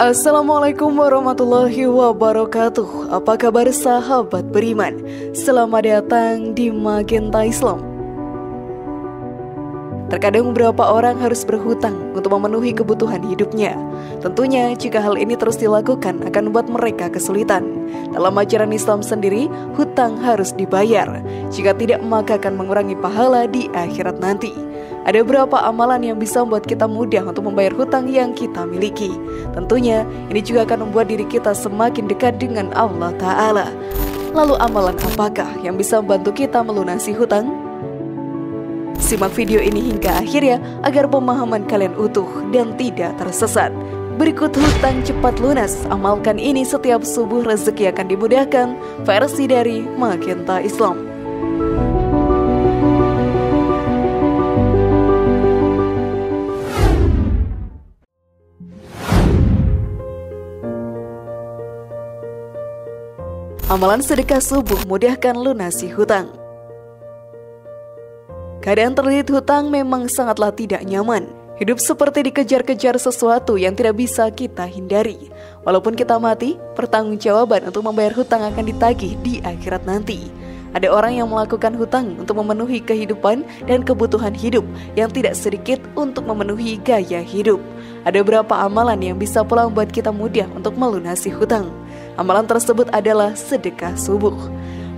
Assalamualaikum warahmatullahi wabarakatuh Apa kabar sahabat beriman? Selamat datang di Magenta Islam Terkadang beberapa orang harus berhutang untuk memenuhi kebutuhan hidupnya. Tentunya jika hal ini terus dilakukan akan membuat mereka kesulitan. Dalam ajaran Islam sendiri, hutang harus dibayar. Jika tidak maka akan mengurangi pahala di akhirat nanti. Ada beberapa amalan yang bisa membuat kita mudah untuk membayar hutang yang kita miliki. Tentunya ini juga akan membuat diri kita semakin dekat dengan Allah Ta'ala. Lalu amalan apakah yang bisa membantu kita melunasi hutang? Simak video ini hingga akhir ya agar pemahaman kalian utuh dan tidak tersesat. Berikut hutang cepat lunas, amalkan ini setiap subuh rezeki akan dimudahkan. Versi dari Magenta Islam. Amalan sedekah subuh mudahkan lunasi hutang. Keadaan terlilit hutang memang sangatlah tidak nyaman. Hidup seperti dikejar-kejar sesuatu yang tidak bisa kita hindari. Walaupun kita mati, pertanggungjawaban untuk membayar hutang akan ditagih di akhirat nanti. Ada orang yang melakukan hutang untuk memenuhi kehidupan dan kebutuhan hidup yang tidak sedikit untuk memenuhi gaya hidup. Ada beberapa amalan yang bisa pula membuat kita mudah untuk melunasi hutang. Amalan tersebut adalah sedekah subuh.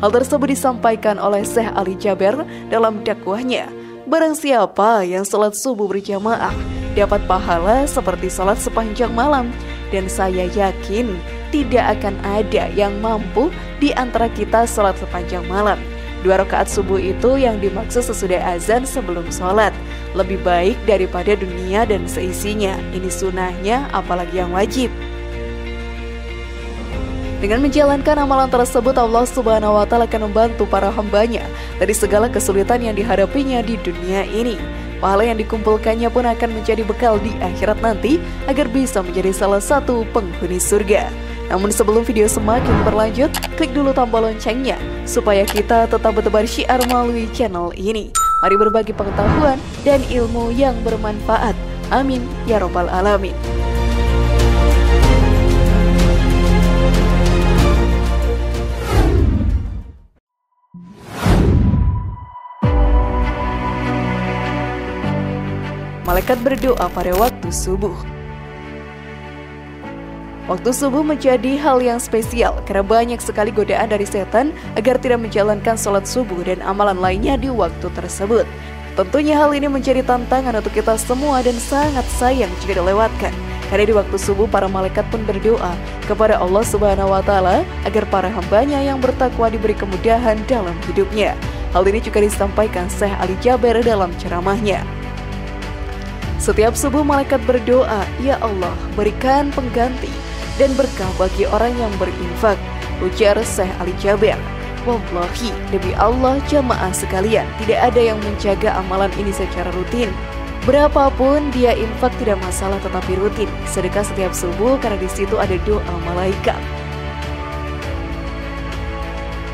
Hal tersebut disampaikan oleh Syekh Ali Jaber dalam dakwahnya. Barang siapa yang sholat subuh berjamaah dapat pahala seperti sholat sepanjang malam. Dan saya yakin tidak akan ada yang mampu di antara kita sholat sepanjang malam. Dua rakaat subuh itu yang dimaksud sesudah azan sebelum sholat Lebih baik daripada dunia dan seisinya Ini sunahnya apalagi yang wajib dengan menjalankan amalan tersebut, Allah Subhanahu wa Ta'ala akan membantu para hambanya dari segala kesulitan yang dihadapinya di dunia ini. Pahala yang dikumpulkannya pun akan menjadi bekal di akhirat nanti agar bisa menjadi salah satu penghuni surga. Namun sebelum video semakin berlanjut, klik dulu tombol loncengnya supaya kita tetap bertebar syiar melalui channel ini. Mari berbagi pengetahuan dan ilmu yang bermanfaat. Amin ya robbal alamin. Malaikat berdoa pada waktu subuh. Waktu subuh menjadi hal yang spesial karena banyak sekali godaan dari setan agar tidak menjalankan sholat subuh dan amalan lainnya di waktu tersebut. Tentunya hal ini menjadi tantangan untuk kita semua dan sangat sayang jika dilewatkan. Karena di waktu subuh para malaikat pun berdoa kepada Allah Subhanahu wa taala agar para hambanya yang bertakwa diberi kemudahan dalam hidupnya. Hal ini juga disampaikan Syekh Ali Jaber dalam ceramahnya. Setiap subuh malaikat berdoa, Ya Allah, berikan pengganti dan berkah bagi orang yang berinfak. Ujar Syekh Ali Jaber. Wallahi, demi Allah jamaah sekalian, tidak ada yang menjaga amalan ini secara rutin. Berapapun dia infak tidak masalah tetapi rutin. Sedekah setiap subuh karena di situ ada doa malaikat.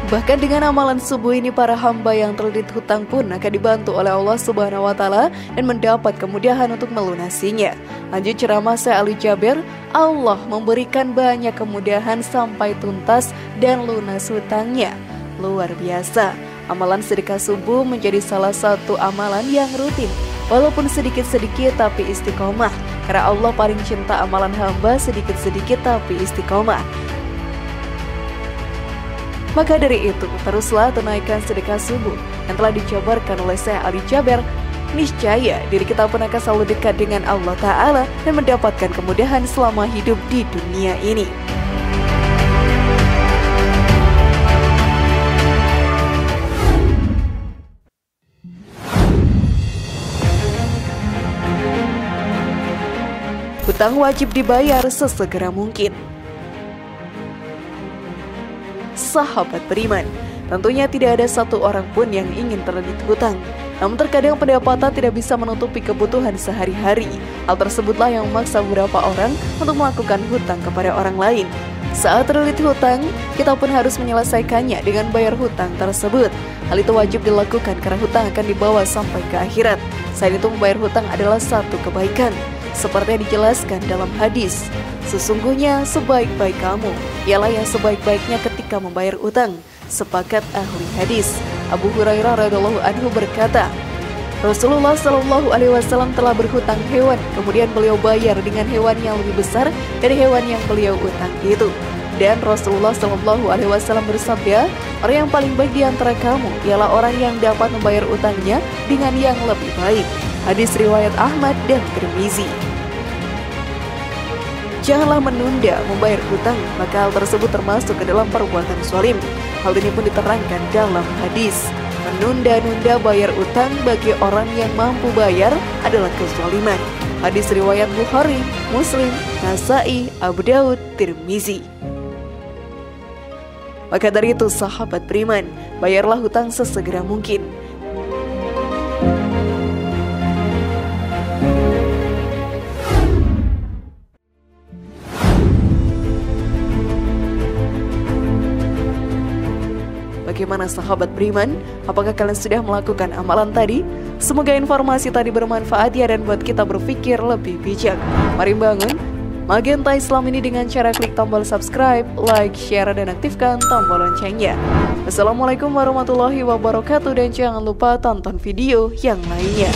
Bahkan dengan amalan subuh ini para hamba yang terlilit hutang pun akan dibantu oleh Allah Subhanahu wa taala dan mendapat kemudahan untuk melunasinya. Lanjut ceramah saya Ali Jaber, Allah memberikan banyak kemudahan sampai tuntas dan lunas hutangnya. Luar biasa. Amalan sedekah subuh menjadi salah satu amalan yang rutin Walaupun sedikit-sedikit tapi istiqomah Karena Allah paling cinta amalan hamba sedikit-sedikit tapi istiqomah maka dari itu, teruslah tunaikan sedekah subuh yang telah dijabarkan oleh Syekh Ali Jaber. Niscaya diri kita pun akan selalu dekat dengan Allah Ta'ala dan mendapatkan kemudahan selama hidup di dunia ini. Hutang wajib dibayar sesegera mungkin sahabat beriman. Tentunya tidak ada satu orang pun yang ingin terlilit hutang. Namun terkadang pendapatan tidak bisa menutupi kebutuhan sehari-hari. Hal tersebutlah yang memaksa beberapa orang untuk melakukan hutang kepada orang lain. Saat terlilit hutang, kita pun harus menyelesaikannya dengan bayar hutang tersebut. Hal itu wajib dilakukan karena hutang akan dibawa sampai ke akhirat. Selain itu membayar hutang adalah satu kebaikan. Seperti yang dijelaskan dalam hadis. Sesungguhnya sebaik-baik kamu ialah yang sebaik-baiknya ketika membayar utang. Sepakat ahli hadis. Abu Hurairah radhiallahu anhu berkata, Rasulullah Shallallahu Alaihi Wasallam telah berhutang hewan, kemudian beliau bayar dengan hewan yang lebih besar dari hewan yang beliau utang itu. Dan Rasulullah Shallallahu Alaihi Wasallam bersabda, orang yang paling baik di antara kamu ialah orang yang dapat membayar utangnya dengan yang lebih baik. Hadis riwayat Ahmad dan Tirmizi. Janganlah menunda membayar utang, maka hal tersebut termasuk ke dalam perbuatan sualim. Hal ini pun diterangkan dalam hadis. Menunda-nunda bayar utang bagi orang yang mampu bayar adalah kezaliman. Hadis riwayat Bukhari, Muslim, Nasai, Abu Daud, Tirmizi. Maka dari itu sahabat beriman, bayarlah hutang sesegera mungkin. Bagaimana sahabat beriman? Apakah kalian sudah melakukan amalan tadi? Semoga informasi tadi bermanfaat ya dan buat kita berpikir lebih bijak. Mari bangun Magenta Islam ini dengan cara klik tombol subscribe, like, share, dan aktifkan tombol loncengnya. Assalamualaikum warahmatullahi wabarakatuh dan jangan lupa tonton video yang lainnya.